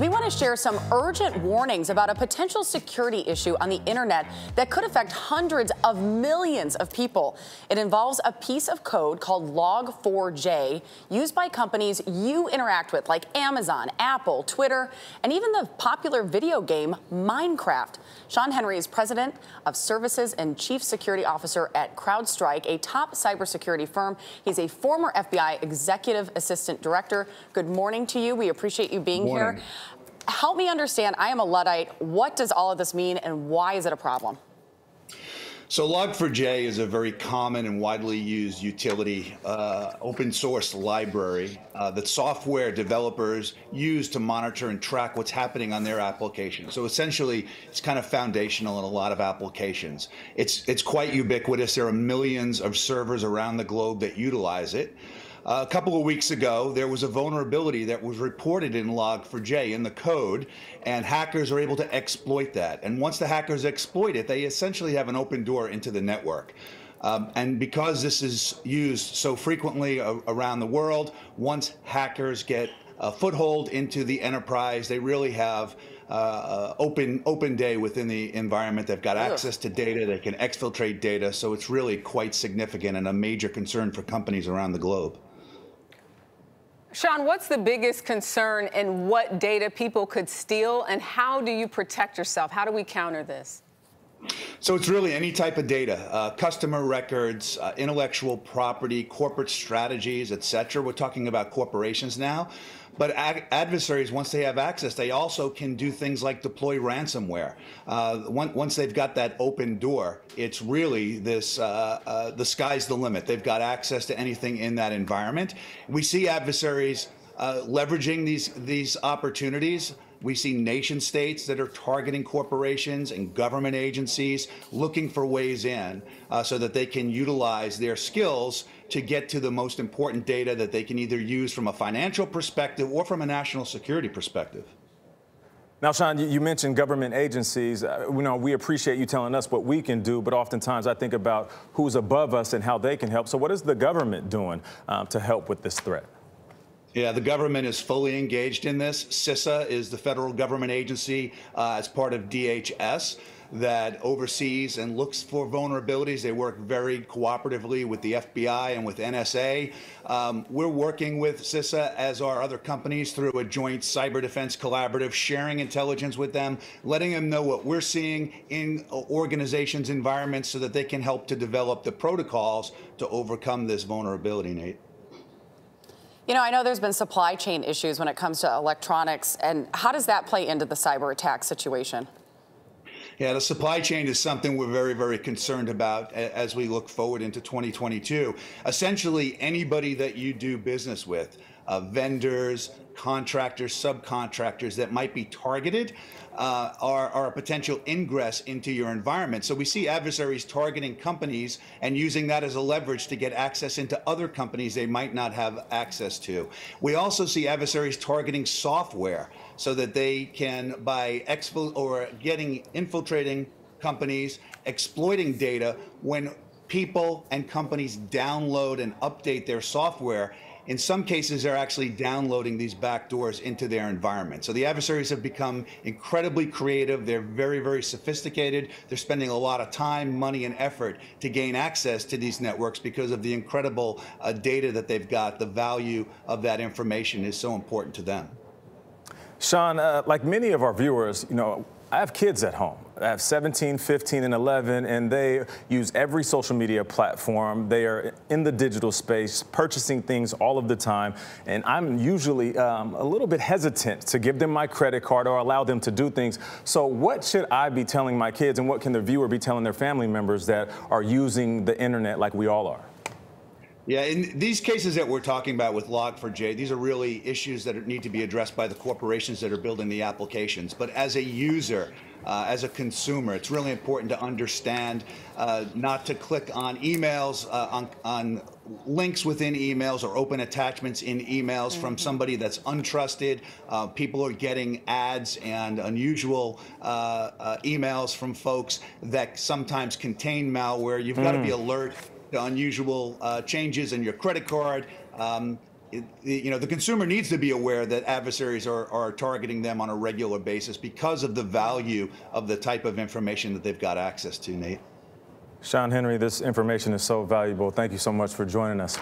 We want to share some urgent warnings about a potential security issue on the internet that could affect hundreds of millions of people. It involves a piece of code called Log4j used by companies you interact with, like Amazon, Apple, Twitter, and even the popular video game Minecraft. Shawn Henry is president of services and chief security officer at CrowdStrike, a top cybersecurity firm. He's a former FBI executive assistant director. Good morning to you. We appreciate you being here help me understand. I am a Luddite. What does all of this mean, and why is it a problem? So Log4j is a very common and widely used utility uh, open source library uh, that software developers use to monitor and track what's happening on their application. So essentially, it's kind of foundational in a lot of applications. It's, it's quite ubiquitous. There are millions of servers around the globe that utilize it. Uh, a couple of weeks ago, there was a vulnerability that was reported in Log4j in the code, and hackers are able to exploit that. And once the hackers exploit it, they essentially have an open door into the network. Um, and because this is used so frequently around the world, once hackers get a foothold into the enterprise, they really have uh, uh, open open day within the environment. They've got access to data. They can exfiltrate data. So it's really quite significant and a major concern for companies around the globe. Shawn, what's the biggest concern and what data people could steal, and how do you protect yourself? How do we counter this? So it's really any type of data, uh, customer records, uh, intellectual property, corporate strategies, et cetera. We're talking about corporations now. But adversaries, once they have access, they also can do things like deploy ransomware. Uh, once they've got that open door, it's really this uh, uh, the sky's the limit. They've got access to anything in that environment. We see adversaries uh, leveraging these these opportunities. We see nation states that are targeting corporations and government agencies looking for ways in uh, so that they can utilize their skills to get to the most important data that they can either use from a financial perspective or from a national security perspective. Now, Shawn, you mentioned government agencies. Uh, you know, we appreciate you telling us what we can do, but oftentimes I think about who's above us and how they can help. So, what is the government doing um, to help with this threat? Yeah, the government is fully engaged in this. CISA is the federal government agency uh, as part of DHS that oversees and looks for vulnerabilities. They work very cooperatively with the FBI and with NSA. Um, we're working with CISA, as are other companies, through a joint cyber defense collaborative, sharing intelligence with them, letting them know what we're seeing in organizations' environments so that they can help to develop the protocols to overcome this vulnerability, Nate. You know, I know there's been supply chain issues when it comes to electronics, and how does that play into the cyber attack situation? Yeah, the supply chain is something we're very, very concerned about as we look forward into 2022. Essentially, anybody that you do business with, uh, vendors, contractors, subcontractors that might be targeted uh, are, are, a potential ingress into your environment. So we see adversaries targeting companies and using that as a leverage to get access into other companies they might not have access to. We also see adversaries targeting software so that they can, by exfil or getting infiltrating companies, exploiting data when people and companies download and update their software in some cases, they're actually downloading these backdoors into their environment. So the adversaries have become incredibly creative. They're very, very sophisticated. They're spending a lot of time, money, and effort to gain access to these networks because of the incredible uh, data that they've got. The value of that information is so important to them. Shawn, uh, like many of our viewers, you know, I have kids at home. I have 17, 15, and 11, and they use every social media platform. They are in the digital space, purchasing things all of the time. And I'm usually um, a little bit hesitant to give them my credit card or allow them to do things. So, what should I be telling my kids, and what can the viewer be telling their family members that are using the internet like we all are? Yeah, in these cases that we're talking about with Log4j, these are really issues that need to be addressed by the corporations that are building the applications. But as a user, uh, as a consumer, it's really important to understand uh, not to click on emails, uh, on, on, links within emails or open attachments in emails mm-hmm. from somebody that's untrusted. Uh, people are getting ads and unusual uh, uh, emails from folks that sometimes contain malware. You've mm. got to be alert unusual uh, changes in your credit card. Um, it, you know, the consumer needs to be aware that adversaries are, are targeting them on a regular basis because of the value of the type of information that they've got access to, Nate. Shawn Henry, this information is so valuable. Thank you so much for joining us.